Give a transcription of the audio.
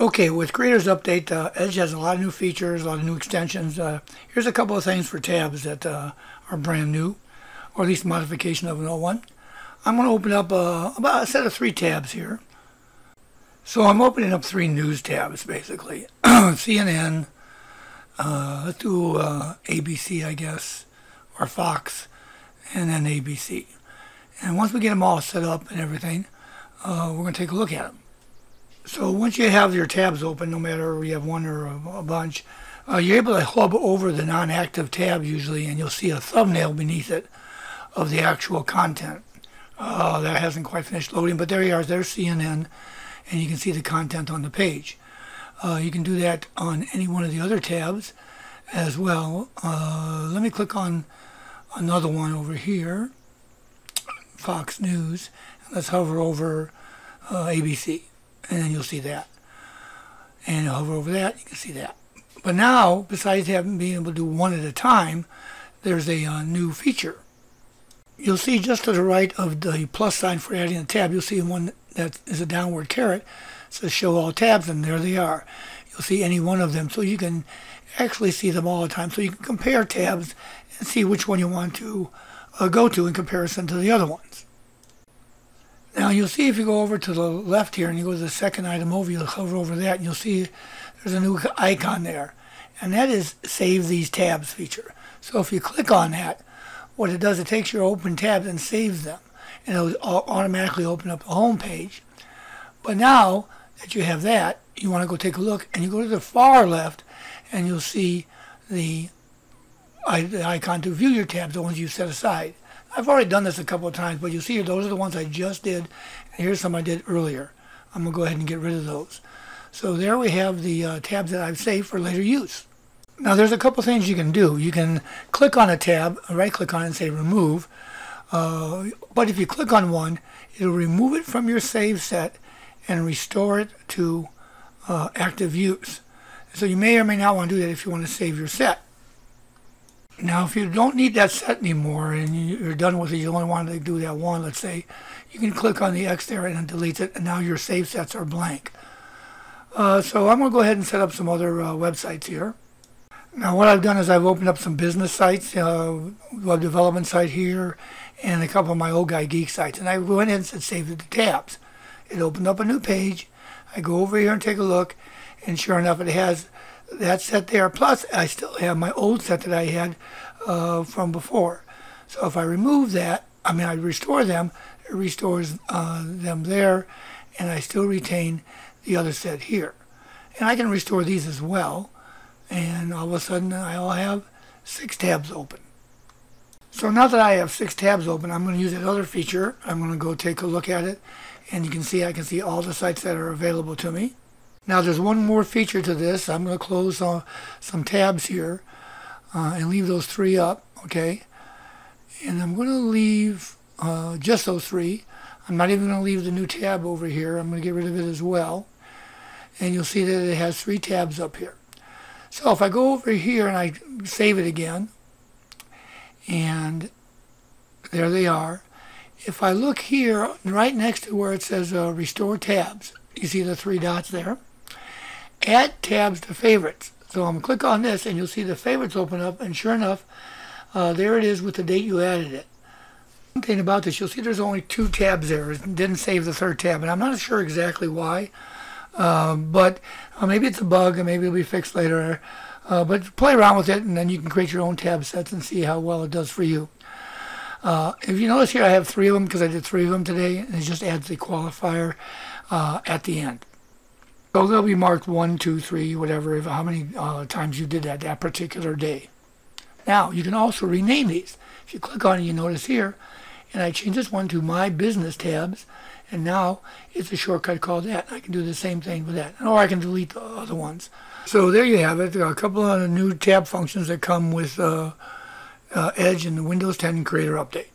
Okay, with Creators Update, uh, Edge has a lot of new features, a lot of new extensions. Uh, here's a couple of things for tabs that uh, are brand new, or at least modification of an old one. I'm going to open up uh, about a set of three tabs here. So I'm opening up three news tabs, basically. CNN, uh, let's do uh, ABC, I guess, or Fox, and then ABC. And once we get them all set up and everything, we're going to take a look at them. So once you have your tabs open, no matter you have one or a, bunch, uh, you're able to hub over the non-active tab usually, and you'll see a thumbnail beneath it of the actual content. Uh, that hasn't quite finished loading, but there you are. There's CNN, and you can see the content on the page. Uh, you can do that on any one of the other tabs as well. Uh, let me click on another one over here, Fox News. Let's hover over uh, ABC and then you'll see that. And hover over that, you can see that. But now, besides having being able to do one at a time, there's a uh, new feature. You'll see just to the right of the plus sign for adding a tab, you'll see one that is a downward caret. It says show all tabs, and there they are. You'll see any one of them, so you can actually see them all the time. So you can compare tabs and see which one you want to uh, go to in comparison to the other ones. Now you'll see if you go over to the left here and you go to the second item over, you'll hover over that and you'll see there's a new icon there. And that is Save These Tabs feature. So if you click on that, what it does, it takes your open tabs and saves them. And it'll automatically open up the home page. But now that you have that, you want to go take a look and you go to the far left and you'll see the icon to view your tabs, the ones you set aside. I've already done this a couple of times, but you see those are the ones I just did. Here's some I did earlier. I'm going to go ahead and get rid of those. So there we have the uh, tabs that I've saved for later use. Now there's a couple things you can do. You can click on a tab, right click on it and say remove. Uh, but if you click on one, it'll remove it from your save set and restore it to uh, active use. So you may or may not want to do that if you want to save your set. Now, if you don't need that set anymore and you're done with it, you only want to do that one, let's say, you can click on the X there and it deletes it, and now your save sets are blank. Uh, so I'm going to go ahead and set up some other uh, websites here. Now, what I've done is I've opened up some business sites, uh, web development site here, and a couple of my old guy geek sites. And I went in and said save to tabs. It opened up a new page. I go over here and take a look, and sure enough, it has that set there. Plus, I still have my old set that I had uh, from before. So if I remove that, I mean, I restore them, it restores uh, them there, and I still retain the other set here. And I can restore these as well, and all of a sudden I'll have six tabs open. So now that I have six tabs open, I'm going to use that other feature. I'm going to go take a look at it, and you can see I can see all the sites that are available to me. Now there's one more feature to this. I'm going to close some tabs here uh, and leave those three up, okay? And I'm going to leave uh, just those three. I'm not even going to leave the new tab over here. I'm going to get rid of it as well. And you'll see that it has three tabs up here. So if I go over here and I save it again, and there they are. If I look here, right next to where it says uh, Restore Tabs, you see the three dots there? Add tabs to favorites. So I'm going to click on this and you'll see the favorites open up and sure enough, uh, there it is with the date you added it. One thing about this, you'll see there's only two tabs there. It didn't save the third tab and I'm not sure exactly why. Uh, but uh, maybe it's a bug and maybe it'll be fixed later. Uh, but play around with it and then you can create your own tab sets and see how well it does for you. Uh, if you notice here I have three of them because I did three of them today and it just adds the qualifier uh, at the end. So they'll be marked one, two, three, whatever, how many uh, times you did that that particular day. Now, you can also rename these. If you click on it, you notice here, and I change this one to My Business tabs, and now it's a shortcut called that. I can do the same thing with that, or I can delete the other ones. So there you have it, a couple of new tab functions that come with uh, uh, Edge and the Windows 10 Creator Update.